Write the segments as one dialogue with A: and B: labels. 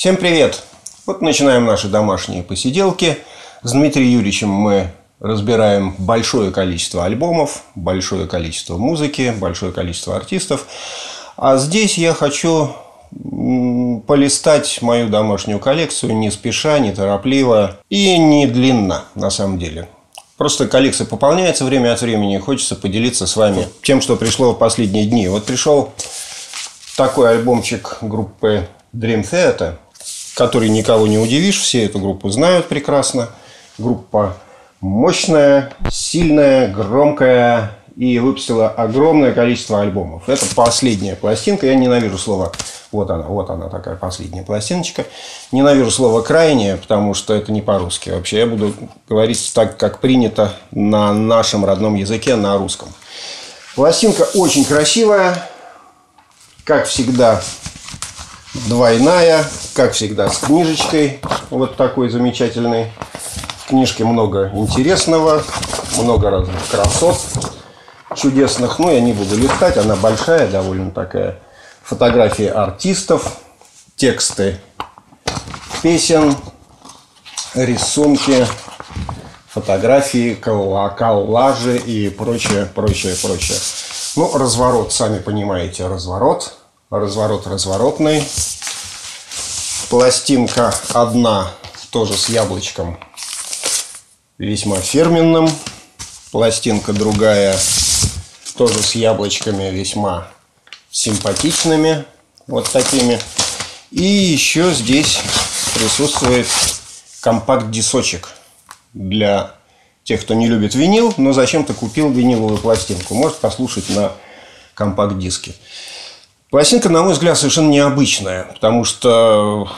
A: Всем привет! Вот начинаем наши домашние посиделки. С Дмитрием Юрьевичем мы разбираем большое количество альбомов, большое количество музыки, большое количество артистов. А здесь я хочу полистать мою домашнюю коллекцию не спеша, не торопливо и не длинно, на самом деле. Просто коллекция пополняется время от времени, хочется поделиться с вами тем, что пришло в последние дни. Вот пришел такой альбомчик группы Dream Theater, который никого не удивишь, все эту группу знают прекрасно. Группа мощная, сильная, громкая и выпустила огромное количество альбомов. Это последняя пластинка. Я ненавижу слово вот она, вот она такая последняя пластиночка. Ненавижу слово «крайняя», потому что это не по-русски. Вообще я буду говорить так, как принято на нашем родном языке, на русском. Пластинка очень красивая. Как всегда, двойная. Как всегда, с книжечкой. Вот такой замечательной. В книжке много интересного. Много разных красот чудесных. Но я не буду листать. Она большая, довольно такая фотографии артистов, тексты песен, рисунки, фотографии, коллажи и прочее, прочее, прочее. Ну, разворот, сами понимаете, разворот. Разворот разворотный. Пластинка одна, тоже с яблочком, весьма фирменным. Пластинка другая, тоже с яблочками, весьма симпатичными, вот такими. И еще здесь присутствует компакт-дисочек для тех, кто не любит винил, но зачем-то купил виниловую пластинку. Может послушать на компакт-диске. Пластинка, на мой взгляд, совершенно необычная, потому что...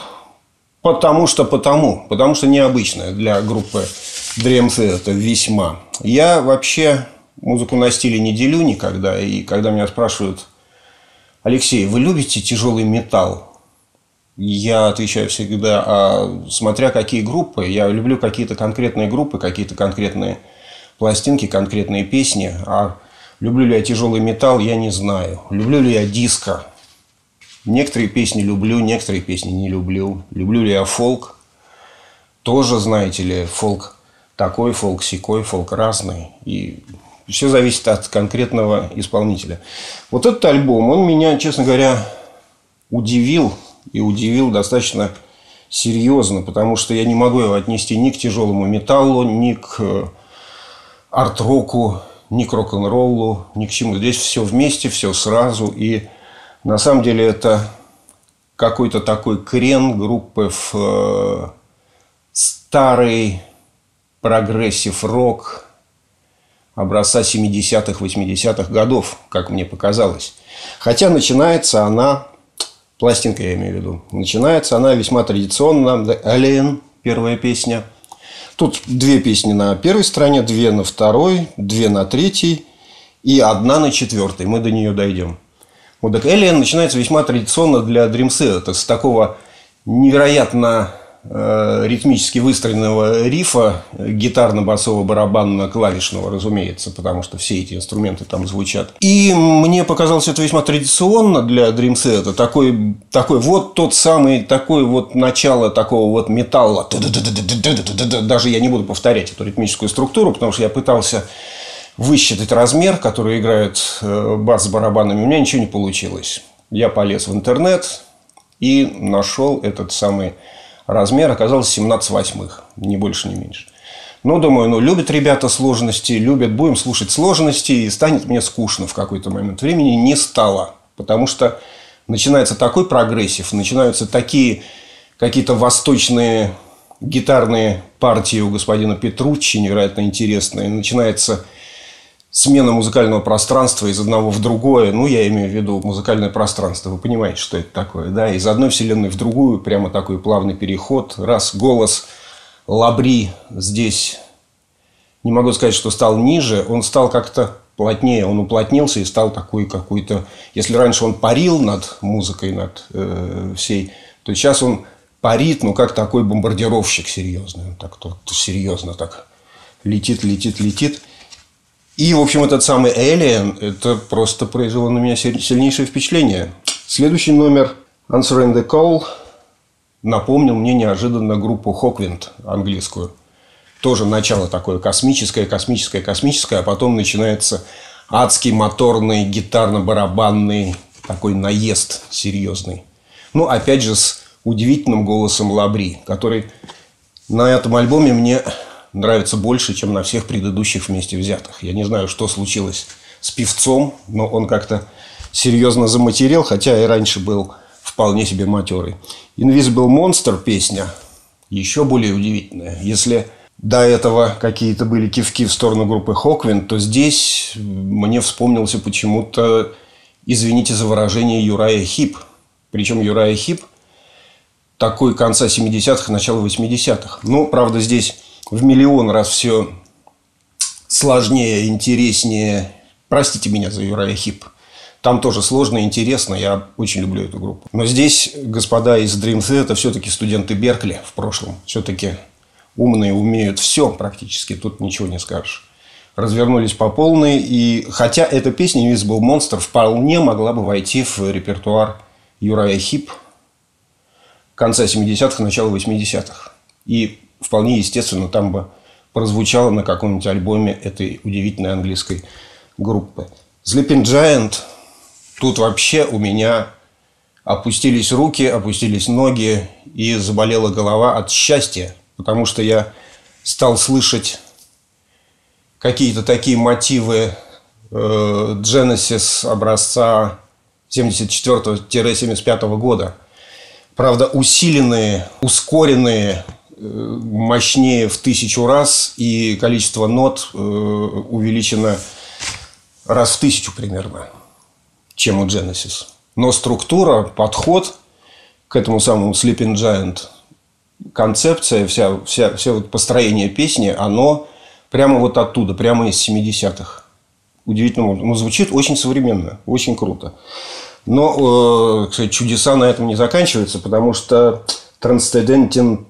A: Потому что потому. Потому что необычная для группы Dream Theater весьма. Я вообще музыку на стиле не делю никогда. И когда меня спрашивают, Алексей, вы любите тяжелый металл? Я отвечаю всегда, а смотря какие группы, я люблю какие-то конкретные группы, какие-то конкретные пластинки, конкретные песни, а люблю ли я тяжелый металл, я не знаю. Люблю ли я диско? Некоторые песни люблю, некоторые песни не люблю. Люблю ли я фолк? Тоже, знаете ли, фолк такой, фолк секой, фолк разный. И все зависит от конкретного исполнителя. Вот этот альбом, он меня, честно говоря, удивил. И удивил достаточно серьезно, потому что я не могу его отнести ни к тяжелому металлу, ни к э, арт-року, ни к рок-н-роллу, ни к чему. Здесь все вместе, все сразу. И на самом деле это какой-то такой крен группы в э, старый прогрессив рок, образца 70-х, 80-х годов, как мне показалось. Хотя начинается она, пластинка я имею в виду, начинается она весьма традиционно, Alien, первая песня. Тут две песни на первой стороне, две на второй, две на третьей и одна на четвертой. Мы до нее дойдем. Вот так Alien начинается весьма традиционно для Dream Theater с такого невероятно ритмически выстроенного рифа, гитарно-басово-барабанно-клавишного, разумеется, потому что все эти инструменты там звучат. И мне показалось это весьма традиционно для Theater. Такой, такой вот тот самый, такой вот начало такого вот металла. Даже я не буду повторять эту ритмическую структуру, потому что я пытался высчитать размер, который играет э, бас с барабанами. У меня ничего не получилось. Я полез в интернет и нашел этот самый размер оказался 17 восьмых, ни больше, ни меньше. Ну, думаю, ну, любят ребята сложности, любят, будем слушать сложности, и станет мне скучно в какой-то момент времени. Не стало, потому что начинается такой прогрессив, начинаются такие какие-то восточные гитарные партии у господина Петруччи невероятно интересные. Начинается смена музыкального пространства из одного в другое, ну, я имею в виду музыкальное пространство, вы понимаете, что это такое, да, из одной вселенной в другую, прямо такой плавный переход, раз голос Лабри здесь, не могу сказать, что стал ниже, он стал как-то плотнее, он уплотнился и стал такой какой-то, если раньше он парил над музыкой, над э, всей, то сейчас он парит, ну, как такой бомбардировщик серьезный, он так то, серьезно так летит, летит, летит. И, в общем, этот самый Alien, это просто произвело на меня сильнейшее впечатление. Следующий номер Answering the Call. напомнил мне неожиданно группу Хоквинд английскую. Тоже начало такое космическое, космическое, космическое, а потом начинается адский моторный гитарно-барабанный такой наезд серьезный. Ну, опять же, с удивительным голосом Лабри, который на этом альбоме мне нравится больше, чем на всех предыдущих вместе взятых. Я не знаю, что случилось с певцом, но он как-то серьезно заматерел, хотя и раньше был вполне себе матерый. Invisible Monster песня еще более удивительная. Если до этого какие-то были кивки в сторону группы Хоквин, то здесь мне вспомнился почему-то, извините за выражение, Юрая Хип. Причем Юрая Хип такой конца 70-х, начала 80-х. Ну, правда, здесь в миллион раз все сложнее, интереснее. Простите меня за Юрая Хип. Там тоже сложно и интересно. Я очень люблю эту группу. Но здесь господа из Dream Theater все-таки студенты Беркли в прошлом. Все-таки умные, умеют все практически. Тут ничего не скажешь. Развернулись по полной. И хотя эта песня Invisible Monster вполне могла бы войти в репертуар Юрая Хип конца 70-х, начала 80-х. И вполне естественно там бы прозвучало на каком-нибудь альбоме этой удивительной английской группы. Sleeping Giant Тут вообще у меня опустились руки, опустились ноги и заболела голова от счастья, потому что я стал слышать какие-то такие мотивы э, Genesis образца 74-75 года. Правда, усиленные, ускоренные, мощнее в тысячу раз, и количество нот э, увеличено раз в тысячу примерно чем у Genesis. Но структура, подход к этому самому Sleeping Giant, концепция, вся, вся, все вот построение песни, оно прямо вот оттуда, прямо из 70-х. Удивительно. Ну, звучит очень современно, очень круто. Но, э, кстати, чудеса на этом не заканчиваются, потому что Transcendental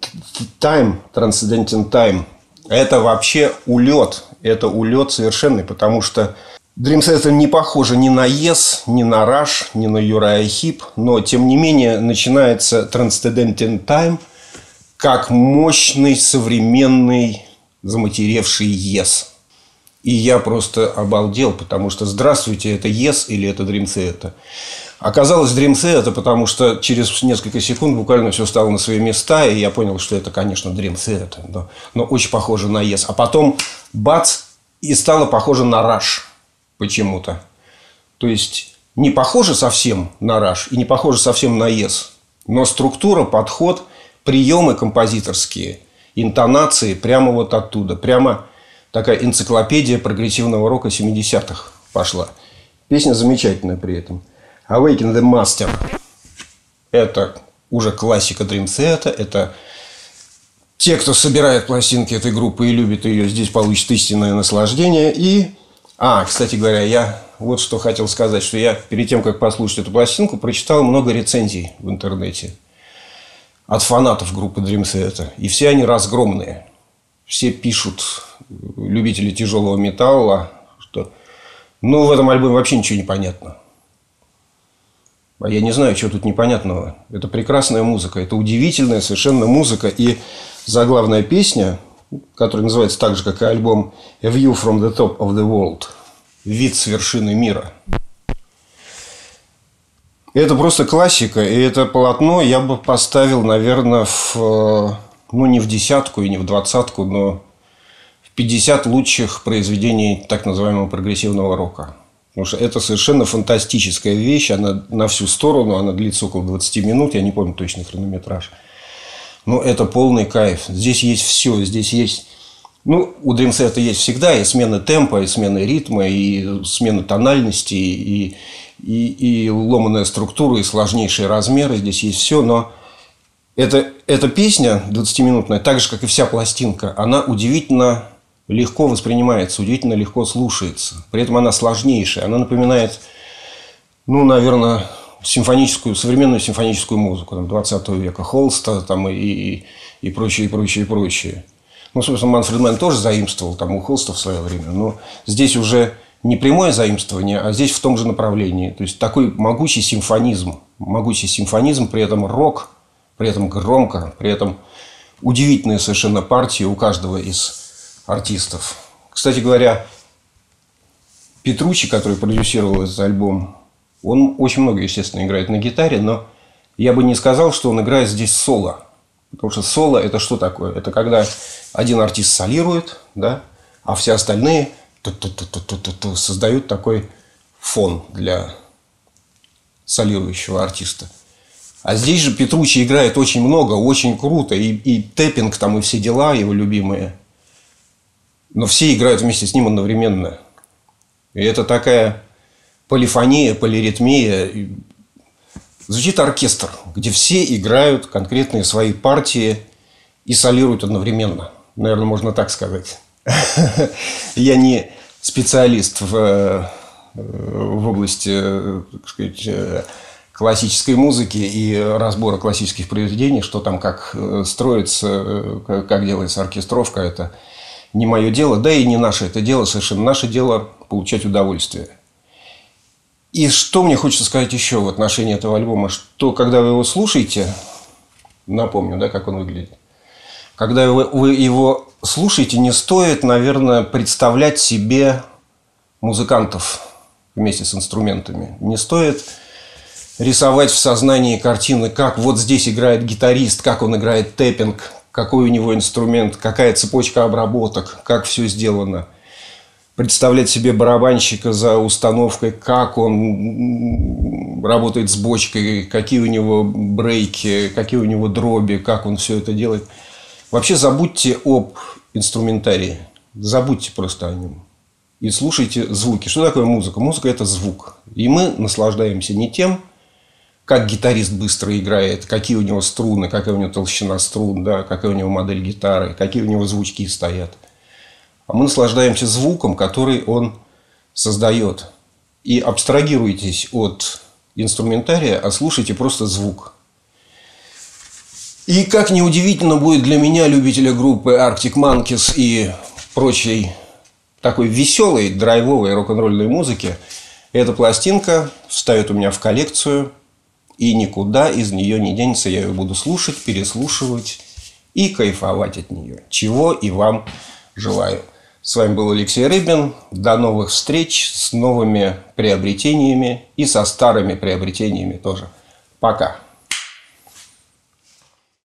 A: Time, Transcendental Time – это вообще улет. Это улет совершенный, потому что Dream Theater не похоже ни на Yes, ни на Rush, ни на Uriah Heep, но тем не менее начинается Transcendental Time как мощный, современный, заматеревший Yes. И я просто обалдел, потому что здравствуйте, это Yes или это Dream Theater. Оказалось Dream Theater, потому что через несколько секунд буквально все стало на свои места, и я понял, что это, конечно, Dream Theater, но, но очень похоже на Yes. А потом бац, и стало похоже на Rush почему-то. То есть не похоже совсем на раш и не похоже совсем на ес. Но структура, подход, приемы композиторские, интонации прямо вот оттуда. Прямо такая энциклопедия прогрессивного рока 70-х пошла. Песня замечательная при этом. Awaken the Master. Это уже классика Dream Theater. Это те, кто собирает пластинки этой группы и любит ее, здесь получат истинное наслаждение. И а, кстати говоря, я вот что хотел сказать, что я перед тем, как послушать эту пластинку, прочитал много рецензий в интернете от фанатов группы Dream Theater. И все они разгромные. Все пишут, любители тяжелого металла, что ну, в этом альбоме вообще ничего не понятно. А я не знаю, что тут непонятного. Это прекрасная музыка. Это удивительная совершенно музыка. И заглавная песня который называется так же, как и альбом A View from the Top of the World. Вид с вершины мира. Это просто классика, и это полотно я бы поставил, наверное, в, э, ну, не в десятку и не в двадцатку, но в 50 лучших произведений так называемого прогрессивного рока. Потому что это совершенно фантастическая вещь, она на всю сторону, она длится около 20 минут, я не помню точный хронометраж. Ну, это полный кайф. Здесь есть все. Здесь есть... Ну, у Theater есть всегда и смена темпа, и смена ритма, и смена тональности, и, и, и ломаная структура, и сложнейшие размеры. Здесь есть все, но это, эта песня 20-минутная, так же, как и вся пластинка, она удивительно легко воспринимается, удивительно легко слушается. При этом она сложнейшая. Она напоминает, ну, наверное, симфоническую, современную симфоническую музыку там, 20 века, Холста там, и, и, и прочее, и прочее, и прочее. Ну, собственно, Манфред Мэн тоже заимствовал там у Холста в свое время, но здесь уже не прямое заимствование, а здесь в том же направлении. То есть такой могучий симфонизм, могучий симфонизм, при этом рок, при этом громко, при этом удивительные совершенно партии у каждого из артистов. Кстати говоря, Петручи, который продюсировал этот альбом, он очень много, естественно, играет на гитаре, но я бы не сказал, что он играет здесь соло. Потому что соло – это что такое? Это когда один артист солирует, да, а все остальные создают такой фон для солирующего артиста. А здесь же Петручи играет очень много, очень круто. И, и тэппинг там, и все дела его любимые. Но все играют вместе с ним одновременно. И это такая полифония, полиритмия. Звучит оркестр, где все играют конкретные свои партии и солируют одновременно. Наверное, можно так сказать. Я не специалист в, э, в области, так сказать, э, классической музыки и разбора классических произведений, что там как э, строится, как делается оркестровка, это не мое дело, да и не наше это дело совершенно. Наше дело получать удовольствие. И что мне хочется сказать еще в отношении этого альбома, что когда вы его слушаете, напомню, да, как он выглядит, когда вы его слушаете, не стоит, наверное, представлять себе музыкантов вместе с инструментами. Не стоит рисовать в сознании картины, как вот здесь играет гитарист, как он играет тэппинг, какой у него инструмент, какая цепочка обработок, как все сделано. Представлять себе барабанщика за установкой, как он работает с бочкой, какие у него брейки, какие у него дроби, как он все это делает. Вообще забудьте об инструментарии. Забудьте просто о нем. И слушайте звуки. Что такое музыка? Музыка – это звук. И мы наслаждаемся не тем, как гитарист быстро играет, какие у него струны, какая у него толщина струн, да, какая у него модель гитары, какие у него звучки стоят. А мы наслаждаемся звуком, который он создает. И абстрагируйтесь от инструментария, а слушайте просто звук. И как неудивительно будет для меня, любителя группы Arctic Monkeys и прочей такой веселой, драйвовой рок-н-ролльной музыки, эта пластинка вставит у меня в коллекцию – и никуда из нее не денется. Я ее буду слушать, переслушивать и кайфовать от нее. Чего и вам желаю. С вами был Алексей Рыбин. До новых встреч с новыми приобретениями и со старыми приобретениями тоже. Пока.